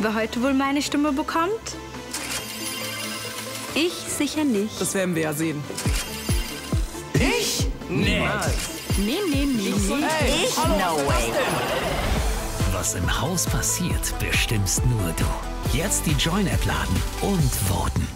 Wer heute wohl meine Stimme bekommt? Ich sicher nicht. Das werden wir ja sehen. Ich? Nee. Nee, nee, nee, nee. Hey, Ich? hallo, No was way. Was im Haus passiert, bestimmst nur du. Jetzt die Join-App laden und voten.